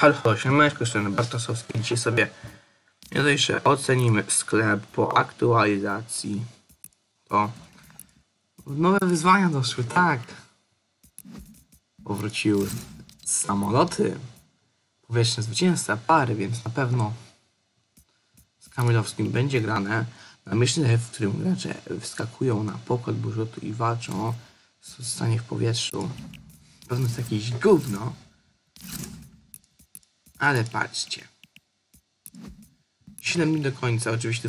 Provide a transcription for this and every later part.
Halo, halo, siemaneczko, strony Bartosowski. Dzisiaj sobie jeszcze ocenimy sklep po aktualizacji. To nowe wyzwania doszły, tak. Powróciły samoloty, powietrzne zwycięzca, pary, więc na pewno z Kamilowskim będzie grane. Namyślny w którym gracze wskakują na pokład burzotu i walczą o stanie w powietrzu. Pewno jest jakieś gówno. Ale patrzcie. 7 dni do końca, oczywiście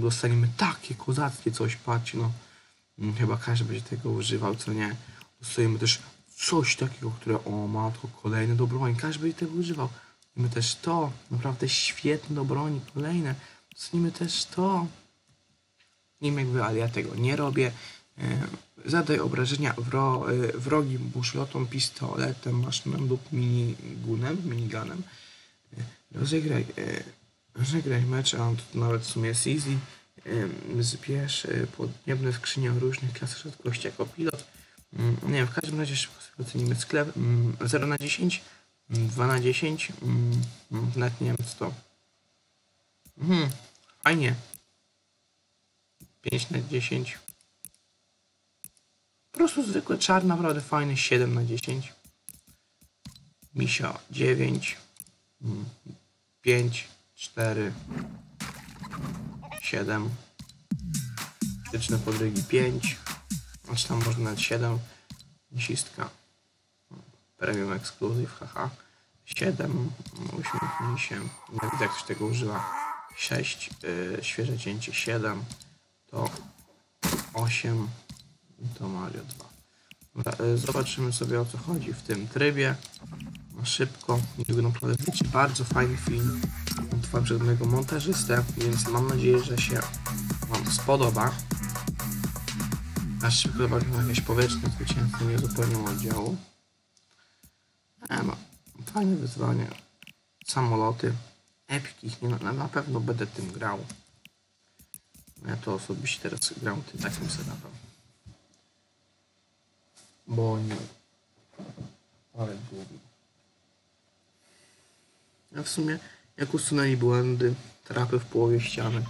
dostaniemy takie kozackie coś, patrzcie, no. Mm, Chyba każdy będzie tego używał, co nie. Dostajemy też coś takiego, które, o matko, kolejne do broni, każdy będzie tego używał. Mamy też to, naprawdę świetne do broni, kolejne. Dostaniemy też to. Nie wiem jak wy, ale ja tego nie robię. E, Zadaj obrażenia wro, e, wrogim buszlotom, pistoletem, maszynem lub minigunem, miniganem. Rozegraj, e, rozegraj mecz, a on to nawet w sumie jest easy. E, Zbierz e, podniebne skrzynie o różnych klasach rzadkości jako pilot. Mm, Nie wiem, w każdym razie szybko sobie ocenimy sklep. Mm, 0 na 10, mm, 2 na 10, mm, mm, nawet nie wiem co to. Mhm, fajnie. 5 na 10. Po prostu zwykły czar, naprawdę fajny, 7 na 10. Misio 9, 5, 4, 7. Styczne podrygi 5, znaczy tam można nawet 7. Misistka, premium exclusive, haha. 7, uśmiechnij się, nie widzę jak ktoś tego używa. 6, yy, świeże cięcie 7, to 8, to Mario 2. Dobra, y, zobaczymy sobie o co chodzi w tym trybie. Na szybko. Niedługo naprawdę będzie bardzo fajny film. Trwa przez mojego montażystę, więc mam nadzieję, że się Wam spodoba. Na szybko zobaczymy jakieś powietrzne zwycięstwo nie zupełnie oddziału. E, no, fajne wyzwanie. Samoloty. Epikich, nie, na, na pewno będę tym grał. Ja to osobiście teraz gram tym takim setupem. Bo nie. Ale długi. A w sumie, jak usunęli błędy, trapy w połowie ściany.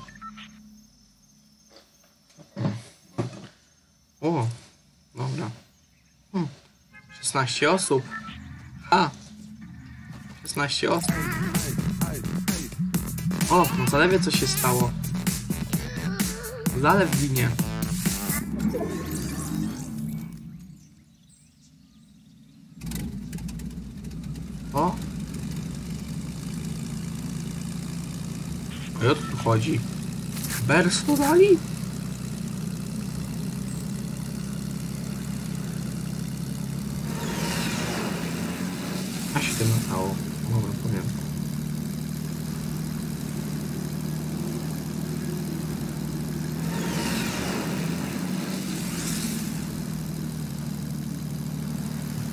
O, dobra. Hmm. 16 osób. A! 16 osób. O, no zalewie co się stało. Zalew ginie. O! I o co tu chodzi? Bersowali? A się tym stało. Dobra, pamiętam.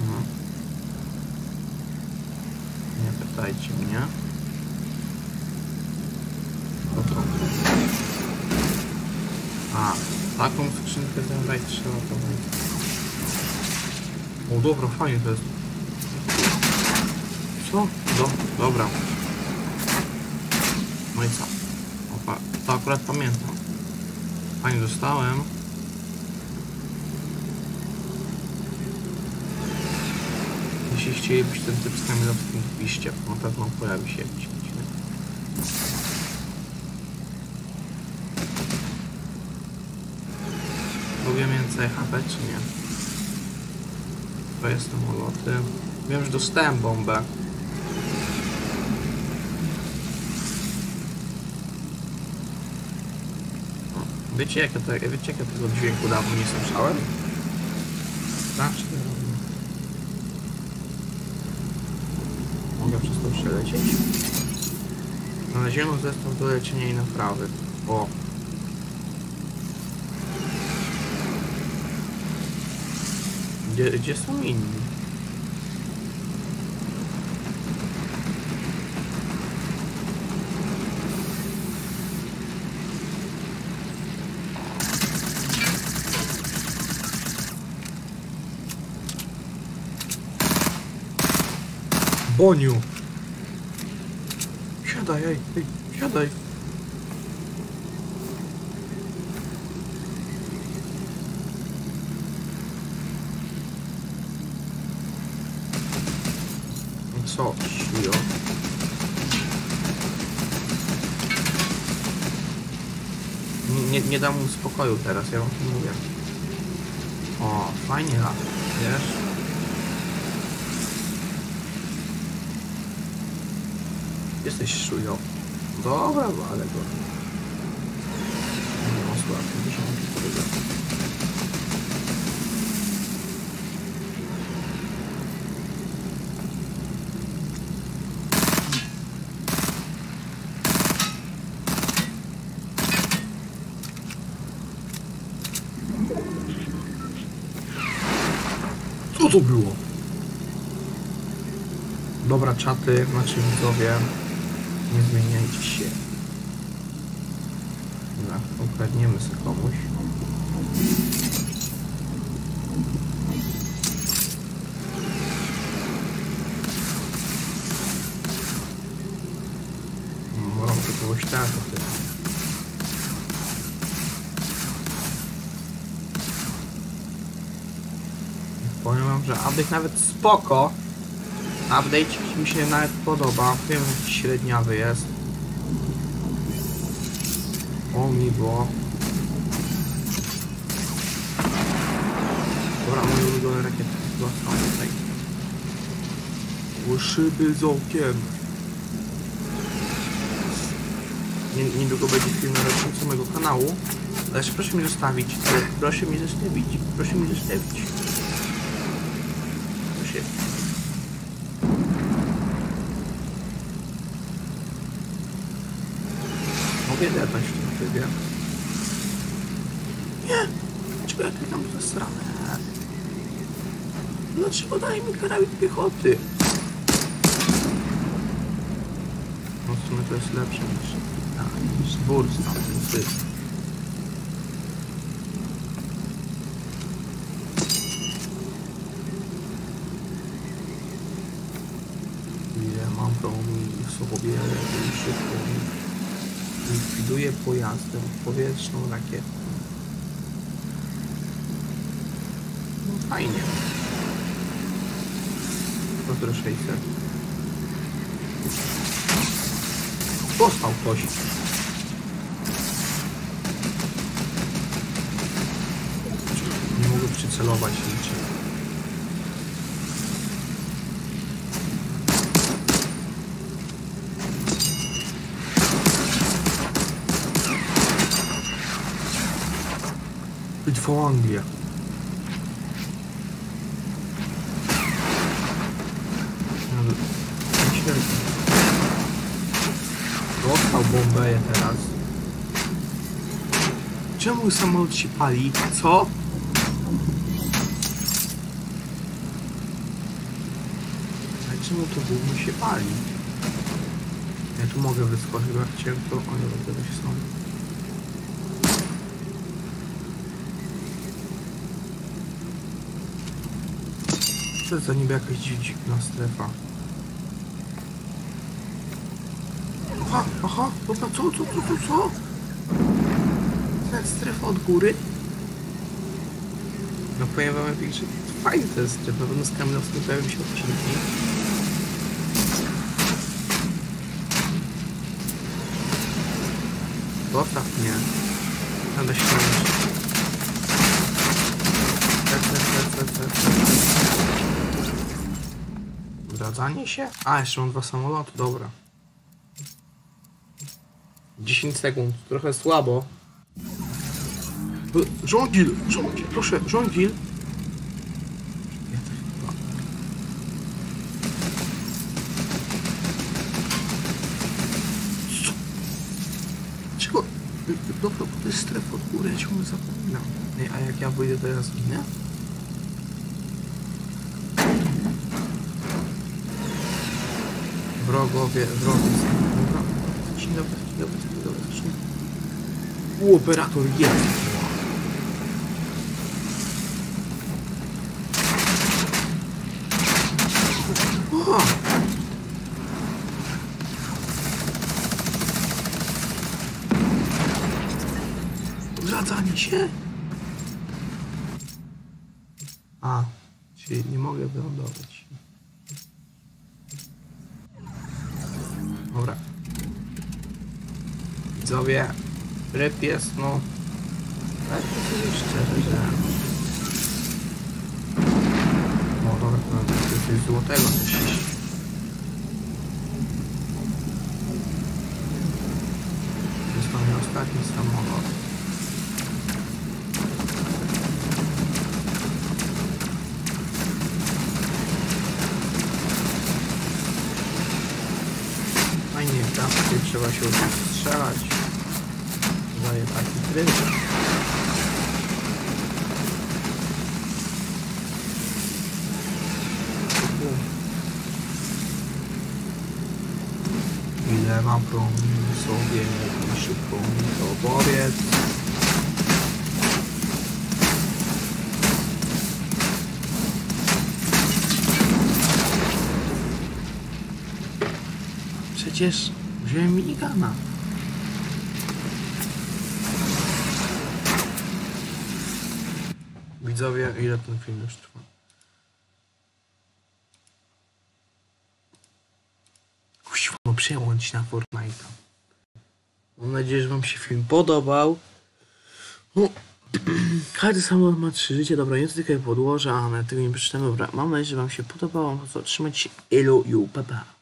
Mhm. Nie pytajcie mnie. Co to? A, taką skrzynkę zabrać trzeba to. O dobra, fajnie to jest. Co? Do, dobra. No i co? Opa, to akurat pamiętam. Fajnie dostałem. Jeśli chcielibyście ten typ z to piszcie. Na pewno pojawi się jakiś Lubię więcej HP, czy nie? To jest samoloty. Wiem, że dostałem bombę. O, Wiecie, te, wiecie, tego dźwięku dawno nie słyszałem? Znaczy, Mogę przez to przelecieć? Znaleziono zestaw do leczenia i naprawy. O. Gdzie, gdzie są inni? Boniu! Siadaj, ej, ej, siadaj. No Co, sijo? Nie, nie, dam mu spokoju teraz, ja wam mówię. O, fajnie lata, wiesz? Jesteś szujo. Dobra, ale go. Nie mam słabszy, dziesiątki powiedział. Co to było? Dobra, czaty, znaczy widzowie, nie zmieniajcie się. Dobra, ukradniemy sobie komuś. To kogoś tak, to update nawet spoko. Update mi się nawet podoba. Wiem, że jakiś średniawy jest. O mi było. Dobra, moje ulubione rakiety chyba są tutaj. Szyby z okiem. Nie- Niedługo będzie film na rocznicę mojego kanału. Ale proszę mi zostawić. Proszę mi zostawić. Proszę mi zostawić. Proszę. Mogę depać w tym trybie. Nie! W tę stronę? Dlaczego daj mi karabin piechoty? No w sumie to jest lepsze niż, niż dwór stamtąd jest. Ile mam promi w sobie szybko likwiduję pojazdem powietrzną rakietą. No fajnie. Pozdro 600. Dostał ktoś. Nie mogę przycelować niczym. Ale- Świetnie. Dostał bombę teraz. Czemu samolot się pali? Co? Ale czemu to gówno się pali? Ja tu mogę wyskoczyć, bo chciałem to... Nie, tego się są. To za niby jakaś dzi- dziwna strefa? Aha, aha, dobra, co, co, co, co, co? Tak, strefa od góry? No powiem wam, Epic, że fajnie to jest strefa, bo z Kamilowskim pojawią się odcinki. Zostaw mnie. Będę się Lec, lec, lec, lec, lec, lec. Odradzanie się? A, jeszcze mam dwa samoloty, dobra. 10 sekund, trochę słabo. Żołnierz, żołnierz, proszę, y, Dobra, bo to jest strefa od góry, ja ciągle zapominam. A jak ja wyjdę, to ja zginę? wrogowie, wrogowie. Dzień dobry, dzień dobry, dzień dobry. Dzień Operator jest. Odradzanie się? A, czyli nie mogę wylądować. Widzowie, ryb jest, no... Tak, powiem szczerze, że... O, dobra, to coś złotego. To jest mój ostatni samolot. Fajnie, tam tutaj trzeba się strzelać. Daje taki tryb. Ile mam broni sobie, szybko mi to powiedz. Przecież wziąłem minigana. Widzowie, ile ten film już trwa? Kuźwa, no przełącz na Fortnite'a. Mam nadzieję, że wam się film podobał. No, każdy samolot ma trzy życie, dobra, nie dotykaj podłoża, ale tego nie przeczytamy. Dobra, mam nadzieję, że wam się podobało. No to Trzymajcie się, elo, ju, pa, pa.